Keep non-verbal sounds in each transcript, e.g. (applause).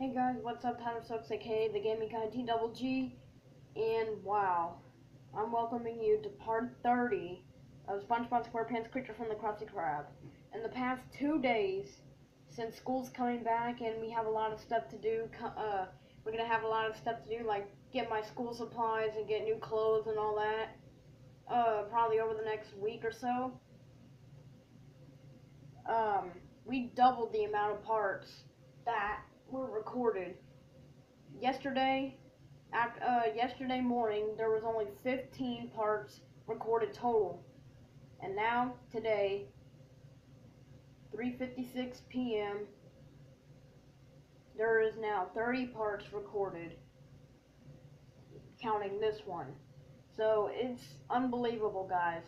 Hey guys, what's up? Tyler Stokes, aka the Gaming Guy T Double G, and wow, I'm welcoming you to part 30 of SpongeBob SquarePants Creature from the Krusty Krab. In the past two days, since school's coming back and we have a lot of stuff to do, uh, we're gonna have a lot of stuff to do, like get my school supplies and get new clothes and all that. Uh, probably over the next week or so. Um, we doubled the amount of parts that were recorded. Yesterday, after, uh, yesterday morning, there was only 15 parts recorded total. And now, today, 3.56 p.m., there is now 30 parts recorded, counting this one. So, it's unbelievable, guys.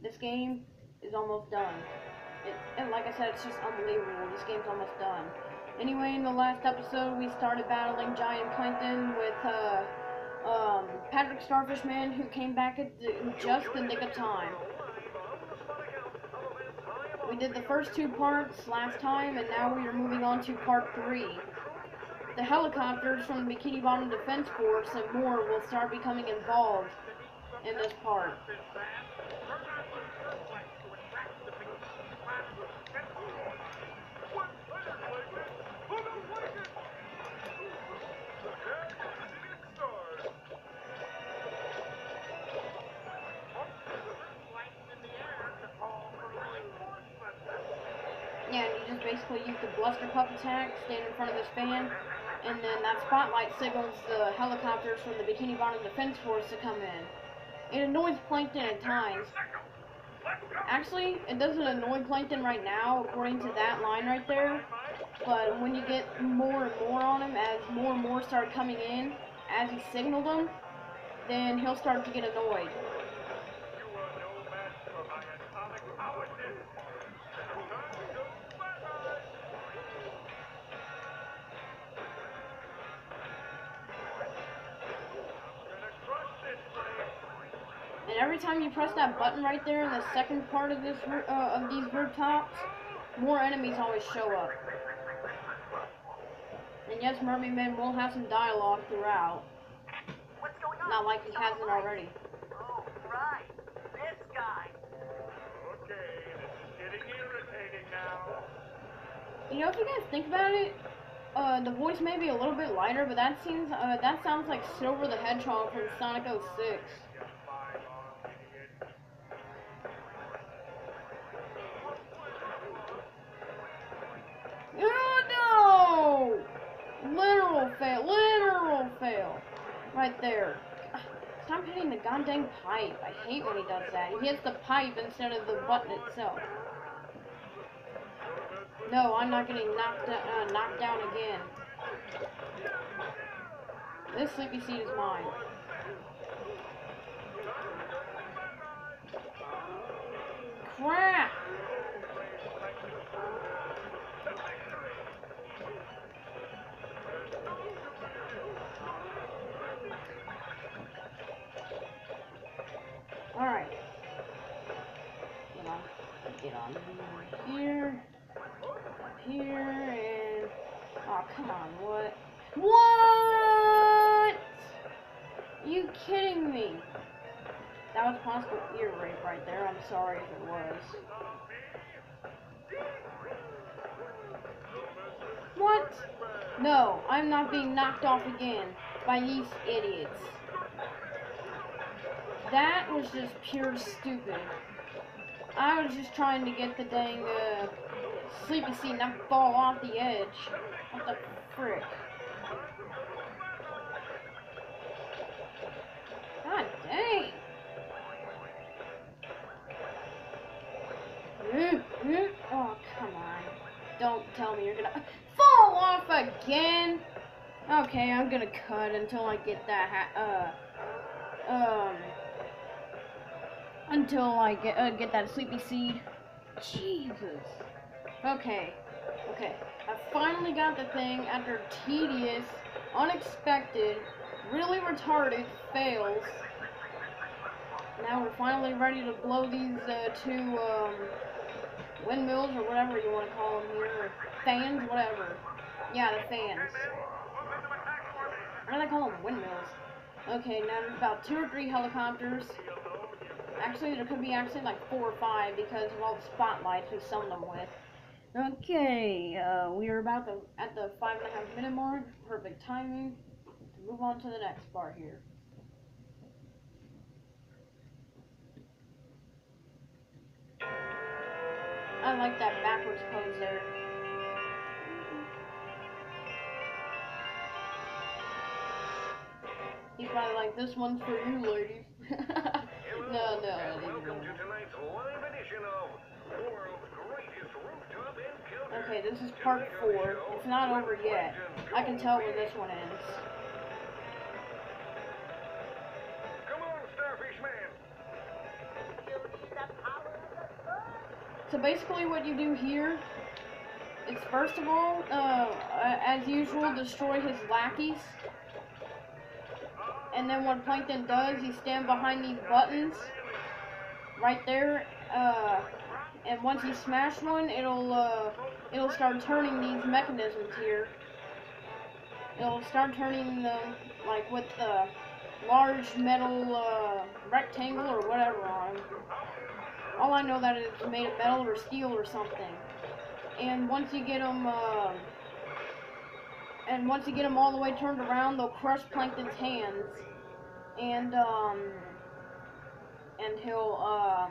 This game is almost done. It, and like I said, it's just unbelievable. This game's almost done. Anyway, in the last episode, we started battling Giant Plankton with uh, um, Patrick Starfish Man, who came back at the, just the nick of time. We did the first two parts last time, and now we are moving on to part three. The helicopters from the Bikini Bottom Defense Force and more will start becoming involved in this part. And you just basically use the bluster pup attack, stand in front of this fan, and then that spotlight signals the helicopters from the Bikini Bottom Defense Force to come in. It annoys Plankton at times. Actually, it doesn't annoy Plankton right now, according to that line right there. But when you get more and more on him, as more and more start coming in, as he signaled them, then he'll start to get annoyed. Every time you press that button right there in the second part of this roo- uh, of these rooftops, more enemies always show up. And yes, Mermaid Man will have some dialogue throughout, What's going on? not like he hasn't already. Oh, right. This guy. Okay, this is getting irritating now. You know, if you guys think about it, uh, the voice may be a little bit lighter, but that seems uh, that sounds like Silver the Hedgehog from Sonic 06. Literal fail, literal fail. Right there. Stop hitting the goddamn pipe. I hate when he does that. He hits the pipe instead of the button itself. No, I'm not getting knocked, uh, knocked down again. This sleepy seed is mine. Crap! Come on, what? What? You kidding me? That was possible ear rape right there. I'm sorry if it was. What? No, I'm not being knocked off again by these idiots. That was just pure stupid. I was just trying to get the dang uh, sleepy seed not fall off the edge. What the frick? God dang! Oh, come on. Don't tell me you're gonna fall off again! Okay, I'm gonna cut until I get that ha- uh, um, until I get uh, get that sleepy seed. Jesus. Okay. Okay. I finally got the thing after tedious, unexpected, really retarded fails. Now we're finally ready to blow these uh, two um, windmills or whatever you want to call them here, or fans, whatever. Yeah, the fans. What do they call them? Windmills. Okay, now there's about two or three helicopters. Actually, there could be actually like four or five because of all the spotlights we summoned them with. Okay, uh, we are about to, at the five and a half minute mark. Perfect timing to move on to the next part here. I like that backwards pose there. He's probably like, this one's for you, ladies. (laughs) no, no, I didn't Okay, this is part four. It's not over yet. I can tell where this one ends. Come on, Starfish Man. You need the power of the sun. So basically, what you do here is first of all, uh, as usual, destroy his lackeys. And then what Plankton does, he stand behind these buttons right there. Uh, and once you smash one, it'll uh, it'll start turning these mechanisms here. It'll start turning them like with the large metal uh, rectangle or whatever on. All I know that it's made of metal or steel or something. And once you get them, uh, and once you get them all the way turned around, they'll crush Plankton's hands, and um, and he'll uh,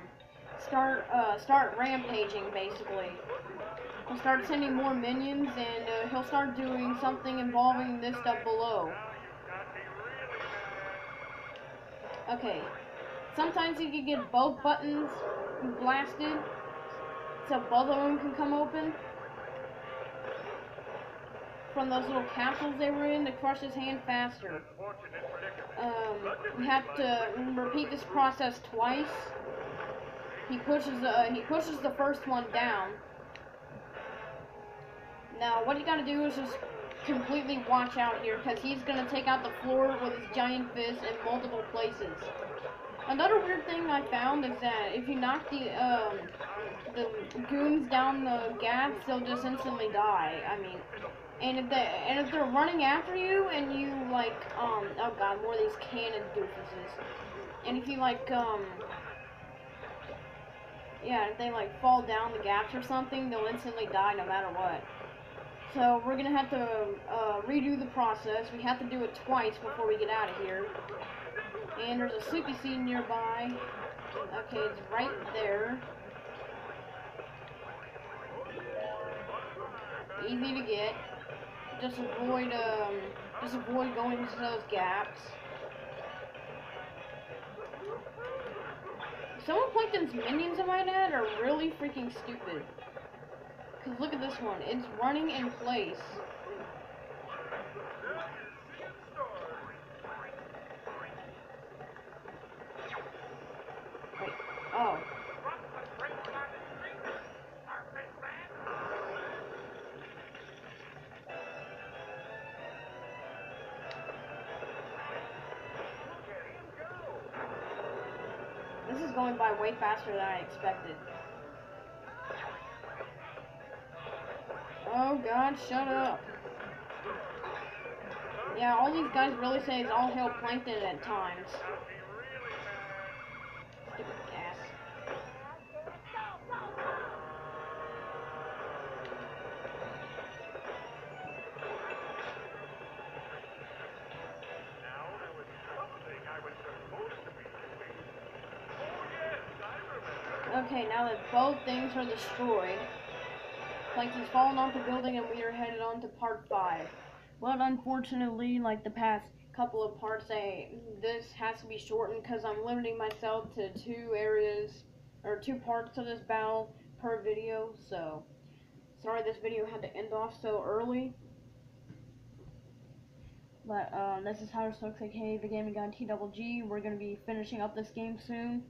start uh, start rampaging basically. He'll start sending more minions, and uh, he'll start doing something involving this stuff below. Okay. Sometimes you can get both buttons blasted, so both of them can come open. From those little capsules they were in to crush his hand faster. Um, we have to repeat this process twice. He pushes, uh, he pushes the first one down. Now, what you gotta do is just completely watch out here, because he's gonna take out the floor with his giant fist in multiple places. Another weird thing I found is that if you knock the um, the goons down the gaps, they'll just instantly die. I mean, and if they and if they're running after you and you like um oh god more of these cannon doofuses, and if you like um yeah if they like fall down the gaps or something, they'll instantly die no matter what. So we're gonna have to uh, redo the process. We have to do it twice before we get out of here. And there's a sleepy seed nearby. Okay, it's right there. Easy to get. Just avoid um just avoid going into those gaps. Some of Plankton's minions I might add are really freaking stupid. Cause look at this one, it's running in place. Is going by way faster than I expected. Oh god, shut up. Yeah, all these guys really say is all hail plankton at times. Stupid Okay, now that both things are destroyed, Plankton's fallen off the building and we are headed on to part 5. But unfortunately, like the past couple of parts, I, this has to be shortened because I'm limiting myself to two areas, or two parts of this battle per video, so sorry this video had to end off so early. But um, this is Tyler Stokes, aka the Gaming Guy T Double G. We're gonna be finishing up this game soon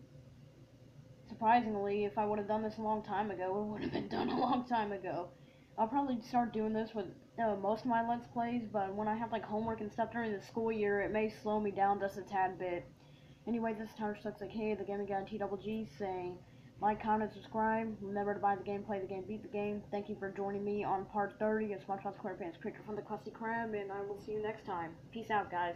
surprisingly, if I would have done this a long time ago, it would have been done a (laughs) long time ago. I'll probably start doing this with uh, most of my Let's Plays, but when I have like homework and stuff during the school year, it may slow me down just a tad bit. Anyway, this is Tyler like, hey, the Gaming Guy T Double G, saying Like, comment, subscribe. Remember to buy the game, play the game, beat the game. Thank you for joining me on part 30 of SpongeBob SquarePants Creature from the Krusty Krab, and I will see you next time. Peace out, guys.